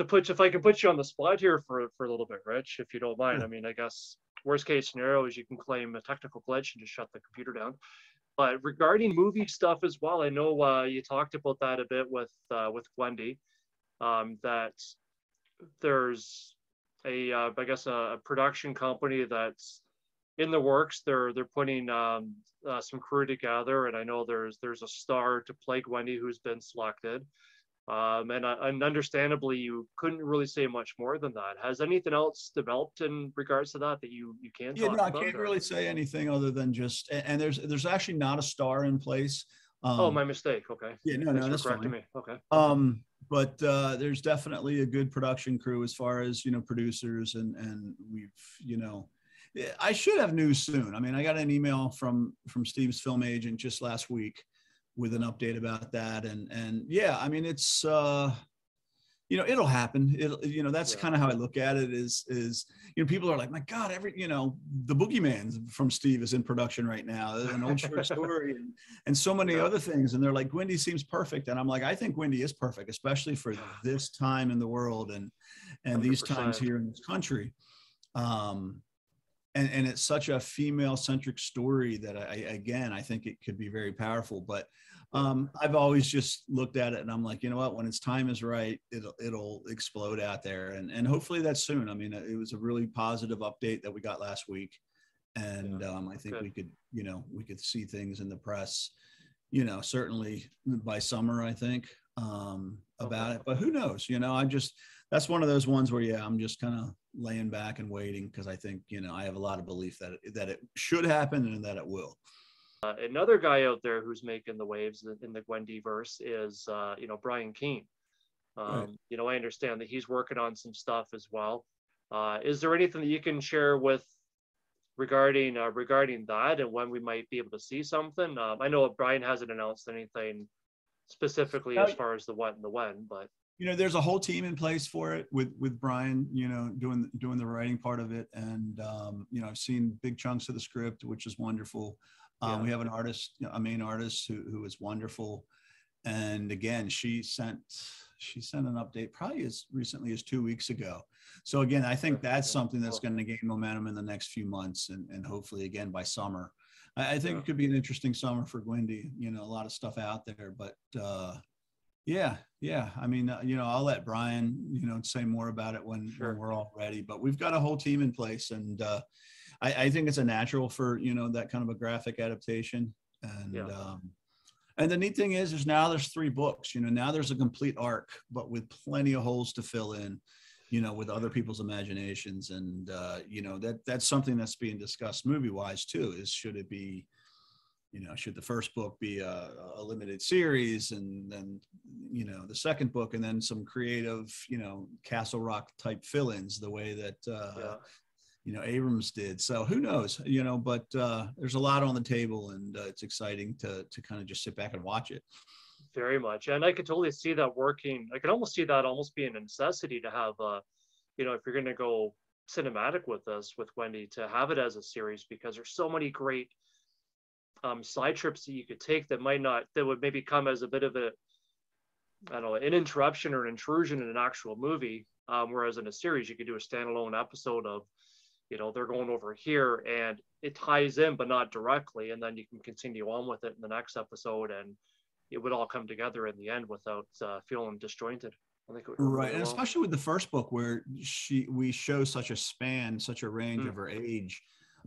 to put if I can put you on the spot here for for a little bit, Rich, if you don't mind. I mean, I guess worst case scenario is you can claim a technical glitch and just shut the computer down. But regarding movie stuff as well, I know uh, you talked about that a bit with uh, with Gwendy. Um, that there's a uh, I guess a, a, production company that's in the works. They're they're putting um, uh, some crew together, and I know there's there's a star to play Gwendy who's been selected. Um, and, uh, and understandably, you couldn't really say much more than that. Has anything else developed in regards to that that you you can? Yeah, no, I can't or? really say anything other than just. And, there's there's actually not a star in place. Um, oh, my mistake. Okay. Yeah, no, Thanks no, that's fine. Me. Okay. Um, but uh, there's definitely a good production crew as far as you know producers and and we've you know I should have news soon. I mean, I got an email from from Steve's film agent just last week with an update about that, and and yeah, I mean, it's uh, you know, it'll happen. It'll you know, that's yeah. kind of how I look at it. Is is you know, people are like, my God, every you know, the Boogeyman from Steve is in production right now, an old short story, and, and so many yeah. other things, and they're like, Gwendy seems perfect, and I'm like, I think Gwendy is perfect, especially for this time in the world and and 100%. these times here in this country. Um, and, and it's such a female centric story that I, again, I think it could be very powerful, but um, I've always just looked at it and I'm like, you know what, when its time is right, it'll, it'll explode out there. And, and hopefully that's soon. I mean, it was a really positive update that we got last week. And um, I think Good. we could, you know, we could see things in the press, you know, certainly by summer, I think um, about okay. it, but who knows, you know, I just, that's one of those ones where, yeah, I'm just kind of laying back and waiting because I think you know I have a lot of belief that it, that it should happen and that it will. Uh, another guy out there who's making the waves in the Gwendy verse is uh, you know Brian Keene. Um, right. You know I understand that he's working on some stuff as well. Uh, is there anything that you can share with regarding uh, regarding that and when we might be able to see something? Um, I know Brian hasn't announced anything specifically as far as the what and the when, but you know there's a whole team in place for it with with brian you know doing doing the writing part of it. And um, you know i've seen big chunks of the script which is wonderful. Um, yeah. we have an artist a main artist who, who is wonderful. And again she sent she sent an update probably as recently as two weeks ago. So again i think that's something that's going to gain momentum in the next few months and, and hopefully again by summer. I, I think it could be an interesting summer for Gwendy. You know, a lot of stuff out there, but uh, yeah, yeah. I mean, uh, you know, I'll let Brian, you know, say more about it when, sure. when we're all ready. But we've got a whole team in place, and uh, I, I, think it's a natural for you know that kind of a graphic adaptation. And yeah. um, and the neat thing is, is now there's three books. You know, now there's a complete arc, but with plenty of holes to fill in. You know, with other people's imaginations, and uh, you know that that's something that's being discussed movie wise too. Is should it be you know, should the first book be a, a, limited series and then, you know, the second book and then some creative, you know, Castle Rock type fill ins the way that, uh, yeah. you know, Abrams did. So who knows, you know, but uh, there's a lot on the table and uh, it's exciting to, to kind of just sit back and watch it. Very much. And I could totally see that working. I could almost see that almost being a necessity to have, uh, you know, if you're going to go cinematic with this, with Gwendy, to have it as a series because there's so many great um, side trips that you could take that might not that would maybe come as a bit of a I don't know an interruption or an intrusion in an actual movie. Um, whereas in a series, you could do a standalone episode of, you know, they're going over here and it ties in, but not directly, and then you can continue on with it in the next episode, and it would all come together in the end without uh, feeling disjointed. I think right, and well. especially with the first book where she we show such a span, such a range mm. of her age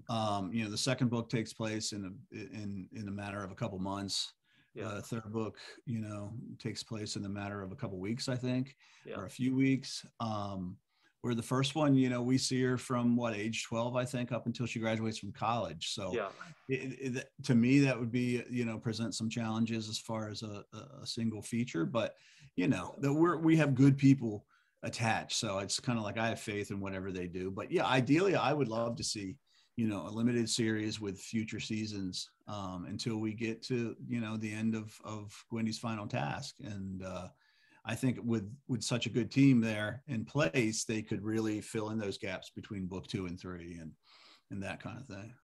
um, you know, the second book takes place in a in in a matter of a couple months. Yeah. Uh, third book, you know, takes place in the matter of a couple weeks, I think, yeah. or a few weeks. Um, where the first one, you know, we see her from what age 12, I think, up until she graduates from college. So, yeah. It, it, to me, that would be, you know, present some challenges as far as a, a single feature. But, you know, that we're we have good people attached, so it's kind of like I have faith in whatever they do. But yeah, ideally, I would love to see you know a limited series with future seasons um, until we get to you know the end of of Gwendy's final task and uh, I think with with such a good team there in place they could really fill in those gaps between book two and three and and that kind of thing.